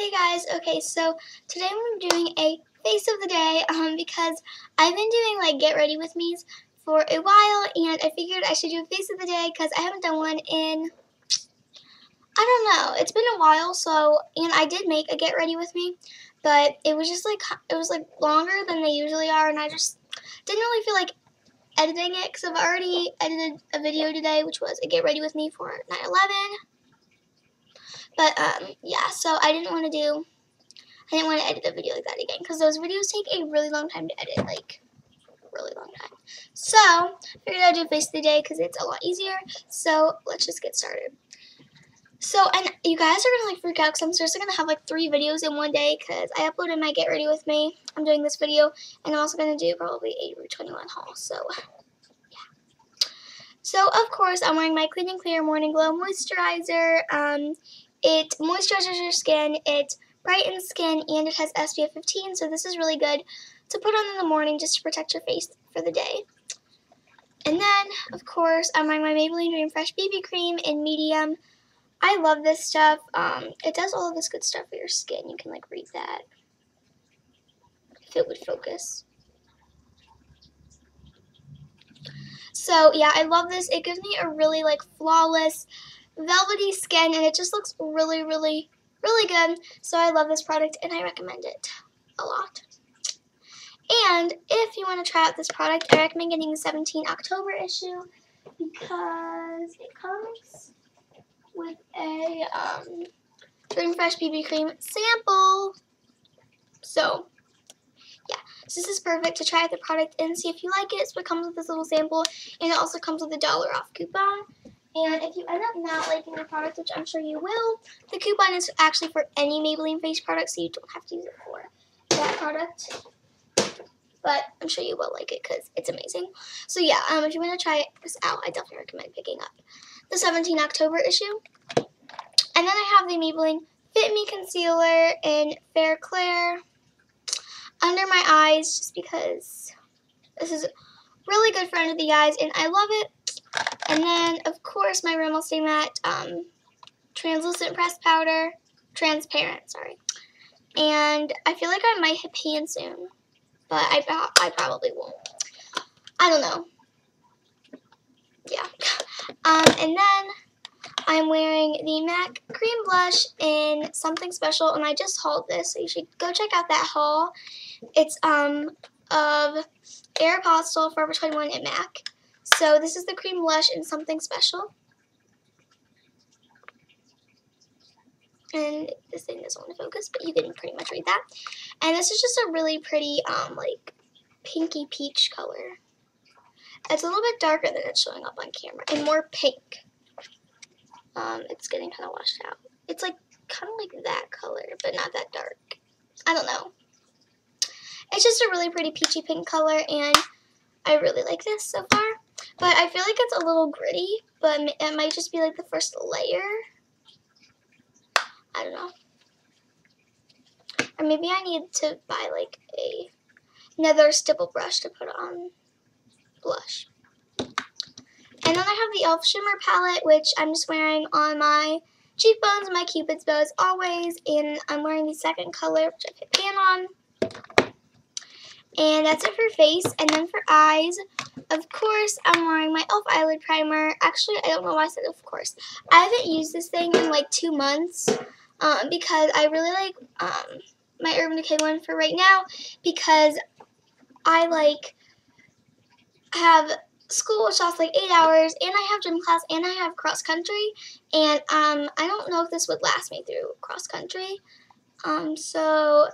Hey guys, okay, so today I'm doing a face of the day um, because I've been doing like get ready with me's for a while and I figured I should do a face of the day because I haven't done one in, I don't know, it's been a while so, and I did make a get ready with me, but it was just like, it was like longer than they usually are and I just didn't really feel like editing it because I've already edited a video today which was a get ready with me for 9-11 but um, yeah, so I didn't want to do, I didn't want to edit a video like that again because those videos take a really long time to edit, like really long time. So I figured I'd do face of the day because it's a lot easier. So let's just get started. So, and you guys are going to like freak out because I'm seriously going to have like three videos in one day because I uploaded my Get Ready With Me. I'm doing this video and I'm also going to do probably a Rue 21 haul. So, yeah. So, of course, I'm wearing my Clean and Clear Morning Glow Moisturizer. Um, it moisturizes your skin, it brightens skin, and it has SPF 15, so this is really good to put on in the morning just to protect your face for the day. And then, of course, I'm wearing my Maybelline Dream Fresh BB Cream in medium. I love this stuff. Um, it does all of this good stuff for your skin. You can, like, read that. If it would focus. So, yeah, I love this. It gives me a really, like, flawless velvety skin and it just looks really, really, really good. So I love this product and I recommend it a lot. And if you want to try out this product, I recommend getting the 17 October issue because it comes with a um, Dream Fresh BB Cream sample. So, yeah, so this is perfect to try out the product and see if you like it. So it comes with this little sample and it also comes with a dollar off coupon. And if you end up not liking the product, which I'm sure you will, the coupon is actually for any Maybelline face product, so you don't have to use it for that product. But I'm sure you will like it because it's amazing. So yeah, um, if you want to try this out, I definitely recommend picking up the 17 October issue. And then I have the Maybelline Fit Me Concealer in Fair Claire under my eyes just because this is really good for under the eyes and I love it and then, of course, my Rimmel Stay Matte um, translucent pressed powder, transparent, sorry. And I feel like I might hit pan soon, but I, I probably won't. I don't know. Yeah. Um, and then I'm wearing the MAC Cream Blush in Something Special, and I just hauled this, so you should go check out that haul. It's um of Aeropostale Forever 21 and MAC. So this is the cream blush in something special. And this thing doesn't want to focus, but you can pretty much read that. And this is just a really pretty, um, like, pinky peach color. It's a little bit darker than it's showing up on camera, and more pink. Um, it's getting kind of washed out. It's like kind of like that color, but not that dark. I don't know. It's just a really pretty peachy pink color, and I really like this so far. But I feel like it's a little gritty, but it might just be like the first layer. I don't know. Or maybe I need to buy like a another stipple brush to put on blush. And then I have the e.l.f. Shimmer Palette, which I'm just wearing on my cheekbones my cupid's bow as always. And I'm wearing the second color, which I put pan on. And that's it for face. And then for eyes, of course, I'm wearing my e.l.f. eyelid primer. Actually, I don't know why I said of course. I haven't used this thing in like two months um, because I really like um, my Urban Decay one for right now because I like have school which lasts like eight hours and I have gym class and I have cross country and um, I don't know if this would last me through cross country. Um, so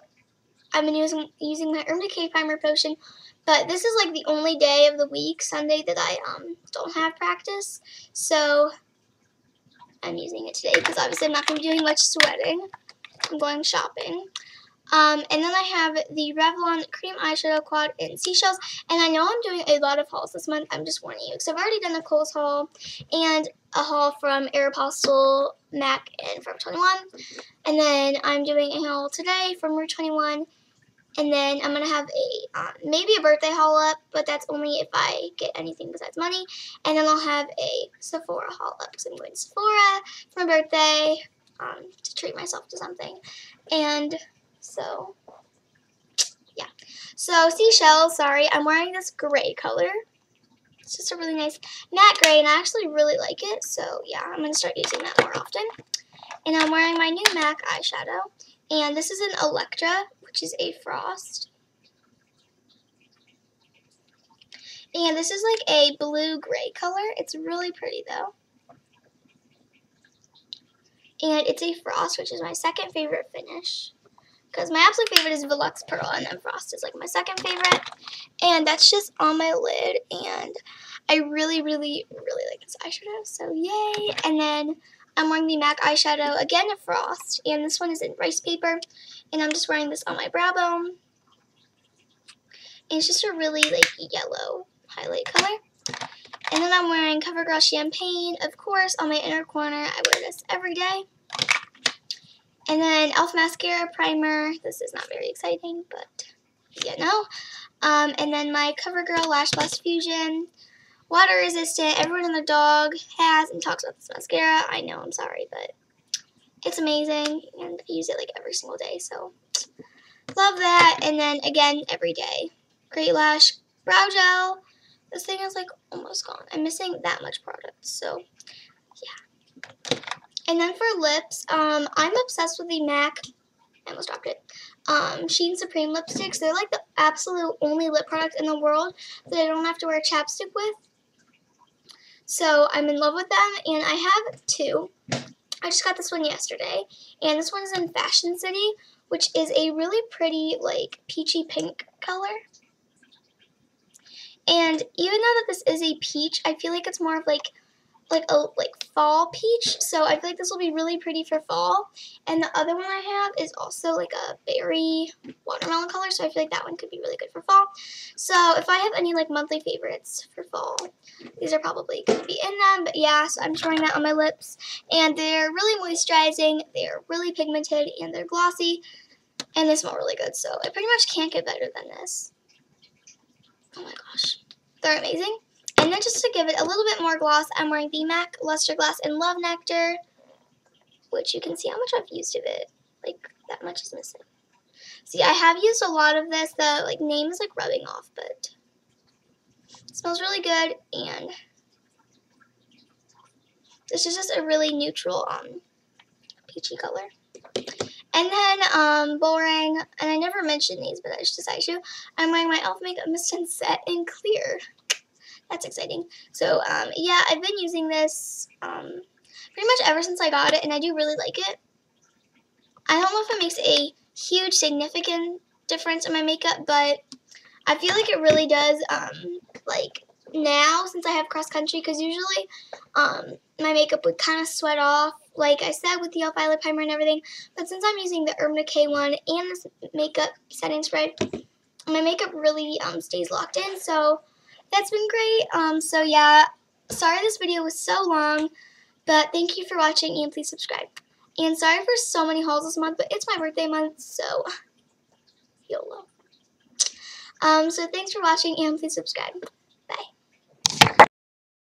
I've been using using my Urban Decay primer potion, but this is like the only day of the week, Sunday, that I um don't have practice. So I'm using it today because obviously I'm not going to be doing much sweating. I'm going shopping. Um, and then I have the Revlon Cream Eyeshadow Quad in Seashells. And I know I'm doing a lot of hauls this month. I'm just warning you. Because I've already done a Kohl's haul and a haul from Aeropostale, MAC, and Forever 21. And then I'm doing a haul today from Rue 21 and then I'm going to have a um, maybe a birthday haul up, but that's only if I get anything besides money. And then I'll have a Sephora haul up because I'm going to Sephora for my birthday. um, to treat myself to something. And so, yeah. So, seashells, sorry, I'm wearing this gray color. It's just a really nice matte gray, and I actually really like it. So, yeah, I'm going to start using that more often. And I'm wearing my new MAC eyeshadow. And this is an Electra, which is a frost. And this is like a blue-gray color. It's really pretty, though. And it's a frost, which is my second favorite finish. Because my absolute favorite is Veluxe Pearl, and then Frost is like my second favorite. And that's just on my lid, and I really, really, really like this eyeshadow, so yay! And then I'm wearing the MAC eyeshadow, again Frost, and this one is in rice paper, and I'm just wearing this on my brow bone. And it's just a really, like, yellow highlight color. And then I'm wearing CoverGirl Champagne, of course, on my inner corner. I wear this every day. And then e.l.f. Mascara Primer. This is not very exciting, but you know. Um, and then my CoverGirl Lash Blast Fusion. Water resistant. Everyone and the dog has and talks about this mascara. I know, I'm sorry, but it's amazing. And I use it like every single day, so love that. And then again, every day. Great Lash Brow Gel. This thing is like almost gone. I'm missing that much product, so yeah. And then for lips, um, I'm obsessed with the MAC, I almost dropped it, um, Sheen Supreme lipsticks. They're like the absolute only lip product in the world that I don't have to wear chapstick with. So I'm in love with them, and I have two. I just got this one yesterday, and this one is in Fashion City, which is a really pretty, like, peachy pink color. And even though that this is a peach, I feel like it's more of like like a like fall peach. So I feel like this will be really pretty for fall. And the other one I have is also like a berry watermelon color. So I feel like that one could be really good for fall. So if I have any like monthly favorites for fall, these are probably going to be in them. But yeah, so I'm wearing that on my lips. And they're really moisturizing. They're really pigmented and they're glossy. And they smell really good. So I pretty much can't get better than this. Oh my gosh. They're amazing. And then just to give it a little bit more gloss, I'm wearing the MAC Luster Glass in Love Nectar, which you can see how much I've used of it. Like, that much is missing. See, I have used a lot of this. The like name is like rubbing off, but it smells really good. And this is just a really neutral um, peachy color. And then, um, boring, and I never mentioned these, but I just decided to. I'm wearing my e.l.f. Makeup Mist and Set in Clear. That's exciting. So, um, yeah, I've been using this, um, pretty much ever since I got it, and I do really like it. I don't know if it makes a huge, significant difference in my makeup, but I feel like it really does, um, like, now since I have cross country, because usually, um, my makeup would kind of sweat off like I said, with the e.l.f. eyelid primer and everything. But since I'm using the Urban Decay one and this makeup setting spray, my makeup really um, stays locked in. So that's been great. Um, so yeah, sorry this video was so long, but thank you for watching and please subscribe. And sorry for so many hauls this month, but it's my birthday month, so YOLO. Um, so thanks for watching and please subscribe.